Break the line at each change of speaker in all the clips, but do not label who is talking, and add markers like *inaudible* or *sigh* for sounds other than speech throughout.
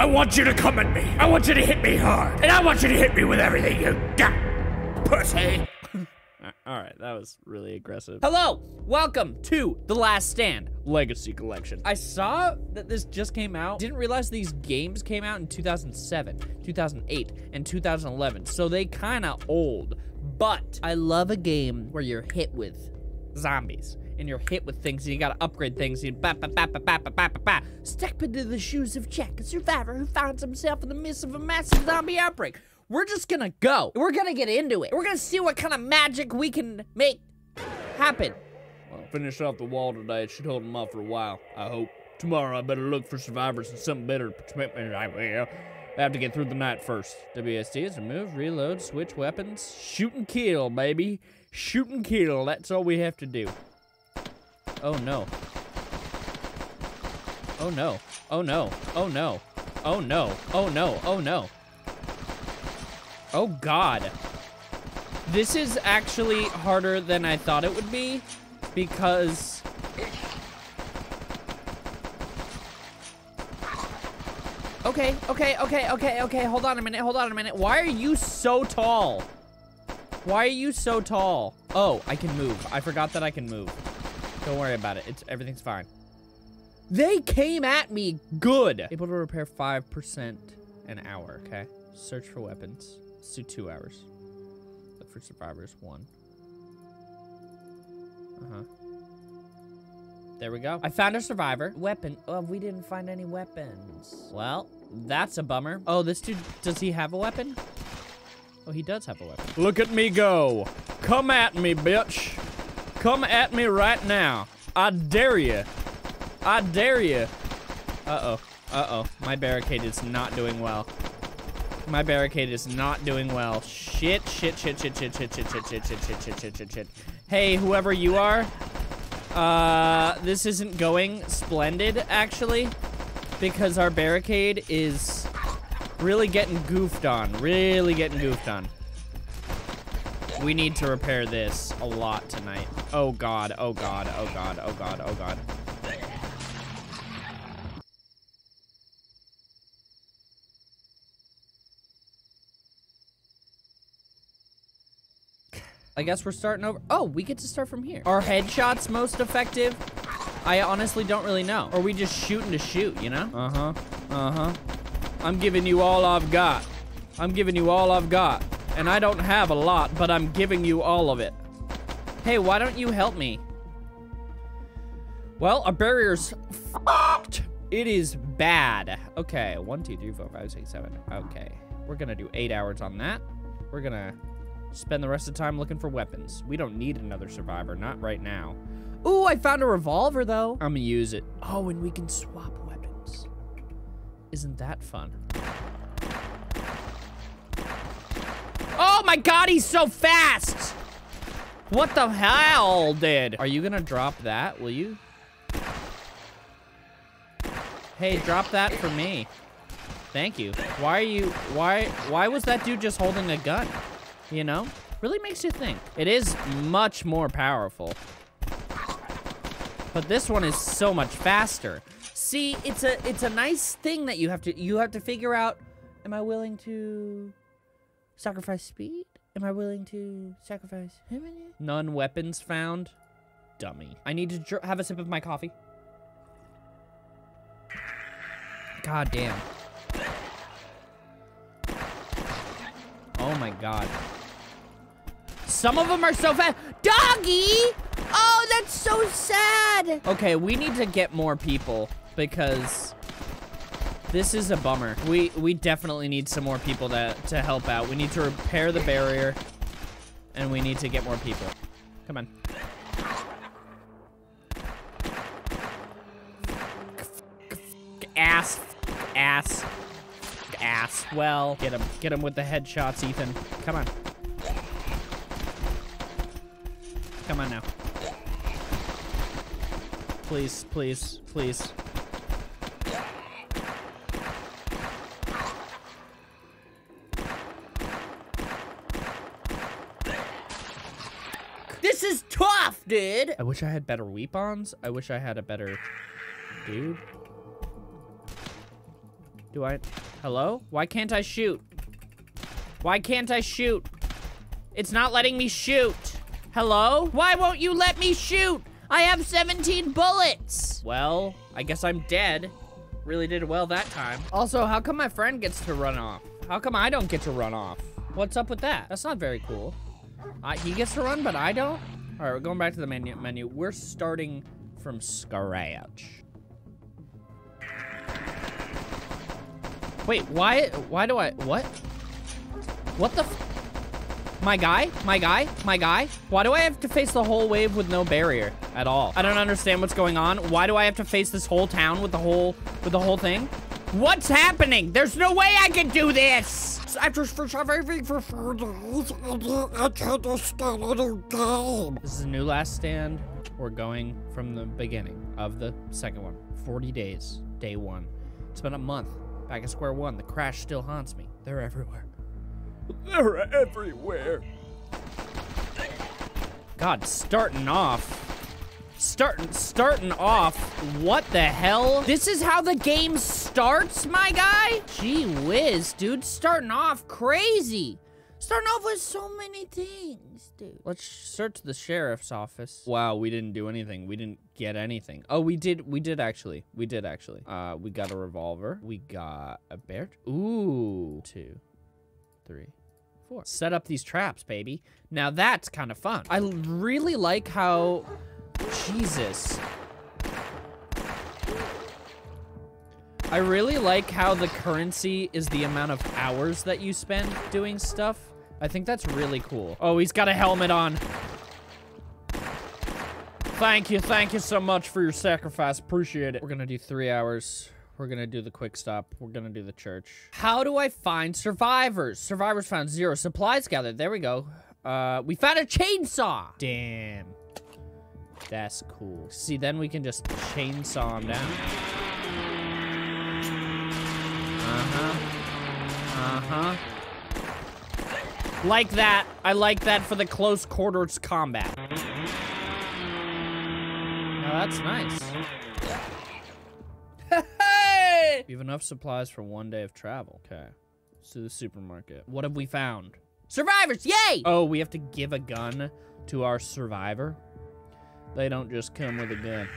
I want you to come at me. I want you to hit me hard. And I want you to hit me with everything you got. Pussy. *laughs*
All right, that was really aggressive. Hello, welcome to The Last Stand Legacy Collection. I saw that this just came out. Didn't realize these games came out in 2007, 2008, and 2011. So they kind of old. But I love a game where you're hit with zombies and you're hit with things and you gotta upgrade things and ba ba ba ba ba ba ba ba ba. Step into the shoes of Jack, a survivor who finds himself in the midst of a massive zombie outbreak. We're just gonna go. We're gonna get into it. We're gonna see what kind of magic we can make happen. Well, finish off the wall today. It should hold them off for a while, I hope. Tomorrow, I better look for survivors and something better to protect me. I will. I have to get through the night first. WASD is remove, reload, switch weapons, shoot and kill, baby. Shoot and kill. That's all we have to do. Oh no. Oh no. Oh no. Oh no. Oh no. Oh no. Oh no. Oh god. This is actually harder than I thought it would be because Okay, okay, okay, okay, okay. Hold on a minute. Hold on a minute. Why are you so tall? Why are you so tall? Oh, I can move. I forgot that I can move. Don't worry about it. It's everything's fine. They came at me good. Able to repair 5% an hour, okay? Search for weapons. Let's do two hours. Look for survivors, one. Uh-huh. There we go. I found a survivor. Weapon. Oh, we didn't find any weapons. Well, that's a bummer. Oh, this dude, does he have a weapon? Oh, he does have a weapon. Look at me go. Come at me, bitch. Come at me right now. I dare you. I dare you. Uh-oh. Uh-oh. My barricade is not doing well. My barricade is not doing well. Shit, shit, shit, shit, shit, shit, shit, shit, shit, shit, shit, shit, shit, shit, shit. Hey, whoever you are, uh, this isn't going splendid, actually, because our barricade is really getting goofed on. Really getting goofed on. We need to repair this a lot tonight. Oh god, oh god, oh god, oh god, oh god. I guess we're starting over. Oh, we get to start from here. Are headshots most effective? I honestly don't really know. Or we just shooting to shoot, you know? Uh-huh, uh-huh. I'm giving you all I've got. I'm giving you all I've got. And I don't have a lot, but I'm giving you all of it. Hey, why don't you help me? Well, our barrier's fucked. It is bad. Okay, one, two, three, four, five, six, seven. Okay, we're gonna do eight hours on that. We're gonna spend the rest of the time looking for weapons. We don't need another survivor, not right now. Ooh, I found a revolver though. I'm gonna use it. Oh, and we can swap weapons. Isn't that fun? Oh my god, he's so fast! What the hell, dude? Are you gonna drop that, will you? Hey, drop that for me. Thank you. Why are you, why, why was that dude just holding a gun? You know? Really makes you think. It is much more powerful. But this one is so much faster. See, it's a it's a nice thing that you have to you have to figure out am I willing to sacrifice speed? Am I willing to sacrifice None weapons found. Dummy. I need to have a sip of my coffee. God damn. Oh my god. Some of them are so fast. Doggy! Oh, that's so sad. Okay, we need to get more people because this is a bummer. We we definitely need some more people to, to help out. We need to repair the barrier and we need to get more people. Come on. Ass. Ass. Ass. Well, get him. Get him with the headshots, Ethan. Come on. Come on now. Please, please, please. This is dude! I wish I had better weapons. I wish I had a better dude. Do I? Hello? Why can't I shoot? Why can't I shoot? It's not letting me shoot. Hello? Why won't you let me shoot? I have 17 bullets. Well, I guess I'm dead. Really did well that time. Also, how come my friend gets to run off? How come I don't get to run off? What's up with that? That's not very cool. He gets to run, but I don't? All right, we're going back to the menu. menu. We're starting from scratch. Wait, why, why do I, what? What the My guy? My guy? My guy? Why do I have to face the whole wave with no barrier at all? I don't understand what's going on. Why do I have to face this whole town with the whole, with the whole thing? What's happening? There's no way I can do this!
After surviving for four days, I can't understand any game.
This is a new last stand. We're going from the beginning of the second one. 40 days, day one. It's been a month. Back at square one, the crash still haunts me. They're everywhere.
They're everywhere.
God, starting off. Starting, starting off. What the hell? This is how the game starts, my guy? Gee whiz, dude. Starting off crazy. Starting off with so many things, dude. Let's search the sheriff's office. Wow, we didn't do anything. We didn't get anything. Oh, we did. We did actually. We did actually. Uh, we got a revolver. We got a bear. Ooh, two, three, four. Set up these traps, baby. Now that's kind of fun. I really like how, Jesus. I really like how the currency is the amount of hours that you spend doing stuff. I think that's really cool. Oh, he's got a helmet on. Thank you, thank you so much for your sacrifice. Appreciate it. We're gonna do three hours. We're gonna do the quick stop. We're gonna do the church. How do I find survivors? Survivors found zero. Supplies gathered. There we go. Uh, we found a chainsaw. Damn. That's cool. See, then we can just chainsaw him down. Uh-huh. Uh-huh. Like that. I like that for the close quarters combat. Now that's nice. *laughs* hey! We have enough supplies for one day of travel. Okay. Let's do the supermarket. What have we found? Survivors! Yay! Oh, we have to give a gun to our survivor. They don't just come with a gun.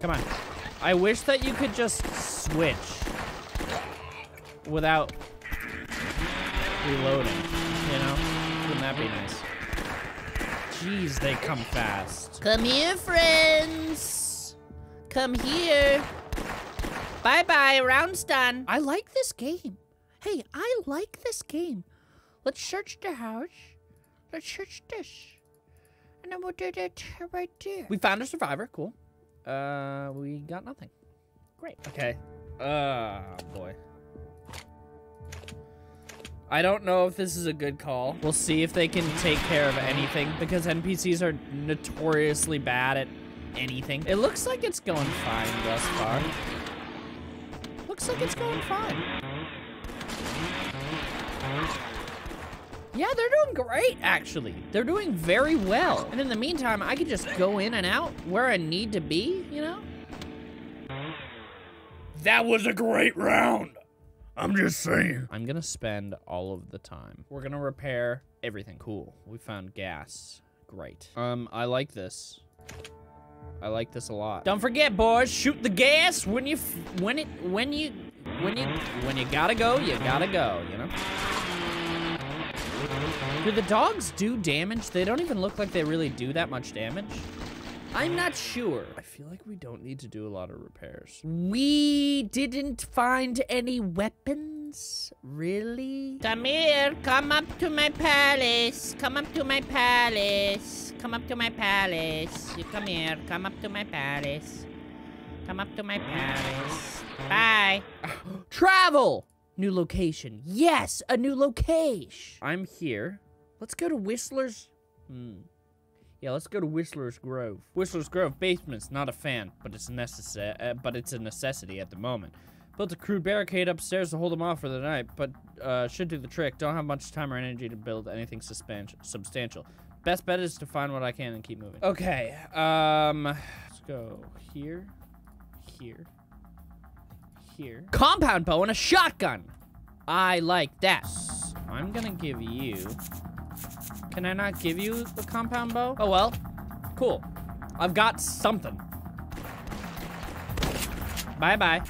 Come on. I wish that you could just switch without reloading, you know? Wouldn't that be nice? Jeez, they come fast. Come here, friends. Come here. Bye-bye, round's done. I like this game. Hey, I like this game. Let's search the house. Let's search this. And then we'll do that right there. We found a survivor. Cool. Uh, we got nothing. Great. Okay. Uh, boy. I don't know if this is a good call. We'll see if they can take care of anything because NPCs are notoriously bad at anything. It looks like it's going fine thus far. Looks like it's going fine. Yeah, they're doing great, actually. They're doing very well. And in the meantime, I could just go in and out where I need to be, you know?
That was a great round. I'm just saying.
I'm gonna spend all of the time. We're gonna repair everything. Cool. We found gas. Great. Um, I like this. I like this a lot. Don't forget, boys, shoot the gas when you, when it, when you, when you, when you gotta go, you gotta go, you know? Do the dogs do damage? They don't even look like they really do that much damage. I'm not sure. I feel like we don't need to do a lot of repairs. We didn't find any weapons? Really? Come here. Come up to my palace. Come up to my palace. Come up to my palace. You come here. Come up to my palace. Come up to my palace. Bye. *gasps* Travel! New location. Yes, a new location. I'm here. Let's go to Whistler's. Hmm. Yeah, let's go to Whistler's Grove. Whistler's Grove basement's not a fan, but it's necessary. Uh, but it's a necessity at the moment. Built a crude barricade upstairs to hold them off for the night, but uh, should do the trick. Don't have much time or energy to build anything substantial. Best bet is to find what I can and keep moving. Okay, um, let's go here. here, here. Compound bow and a shotgun. I like that. I'm gonna give you. Can I not give you the compound bow? Oh well. Cool. I've got something. Bye bye.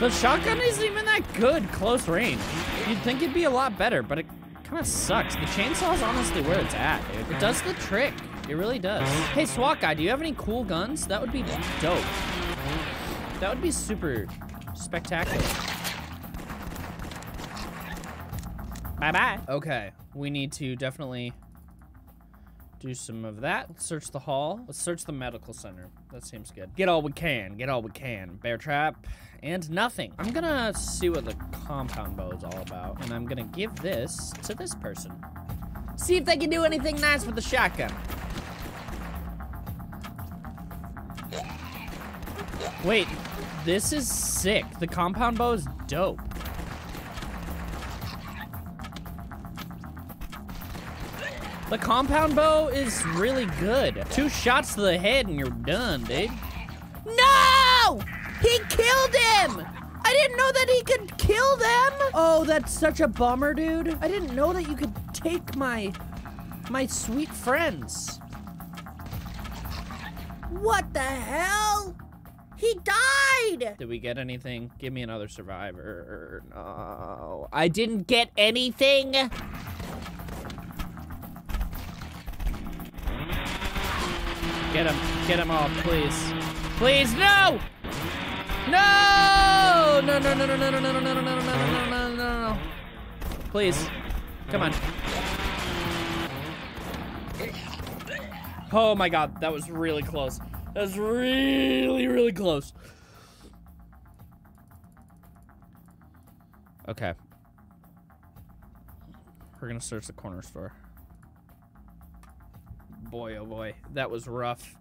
The shotgun isn't even that good close range. You'd think it'd be a lot better, but it kind of sucks. The chainsaw's honestly where it's at, dude. It does the trick. It really does. Hey, SWAT guy, do you have any cool guns? That would be dope. That would be super spectacular. Bye-bye. Okay, we need to definitely do some of that. Let's search the hall. Let's search the medical center. That seems good. Get all we can. Get all we can. Bear trap and nothing. I'm gonna see what the compound bow is all about, and I'm gonna give this to this person. See if they can do anything nice with the shotgun. Wait, this is sick. The compound bow is dope. The compound bow is really good. Two shots to the head and you're done, dude. No! He killed him! I didn't know that he could kill them! Oh, that's such a bummer, dude. I didn't know that you could take my... my sweet friends.
What the hell? He died!
Did we get anything? Give me another survivor. No. I didn't get anything! Get him. Get him all, please. Please, no! No! No, no, no, no, no, no, no, no, no, no, no, no, no, no, no, no. Please. Come on. Oh my god, that was really close. That was really, really close. Okay. We're gonna search the corner store. Boy, oh boy, that was rough.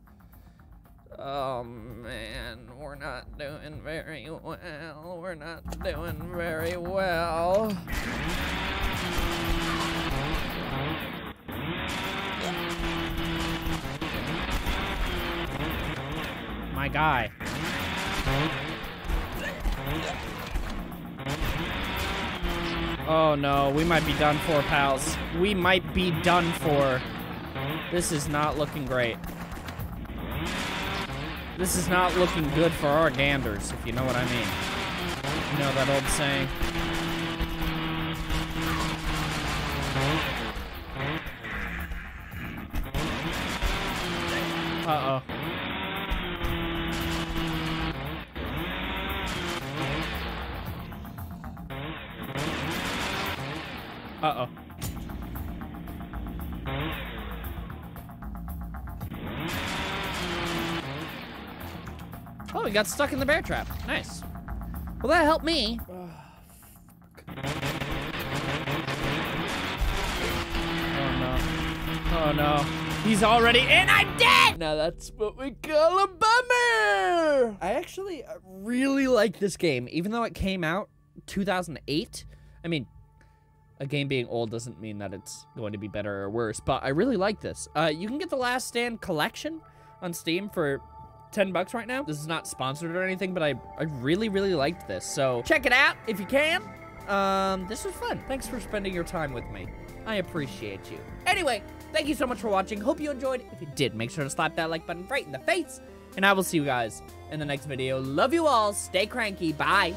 Oh man, we're not doing very well. We're not doing very well. My guy. Oh no, we might be done for, pals. We might be done for. This is not looking great. This is not looking good for our ganders, if you know what I mean. You know that old saying? Uh-oh. Uh-oh. Oh, we got stuck in the bear trap. Nice. Well, that helped me. Oh, no. Oh, no. He's already in. I'm dead! Now that's what we call a bummer! I actually uh, really like this game, even though it came out 2008. I mean, a game being old doesn't mean that it's going to be better or worse, but I really like this. Uh, you can get the Last Stand collection on Steam for 10 bucks right now. This is not sponsored or anything, but I, I really, really liked this. So check it out if you can. Um, this was fun. Thanks for spending your time with me. I appreciate you. Anyway, thank you so much for watching. Hope you enjoyed. If you did, make sure to slap that like button right in the face. And I will see you guys in the next video. Love you all. Stay cranky. Bye.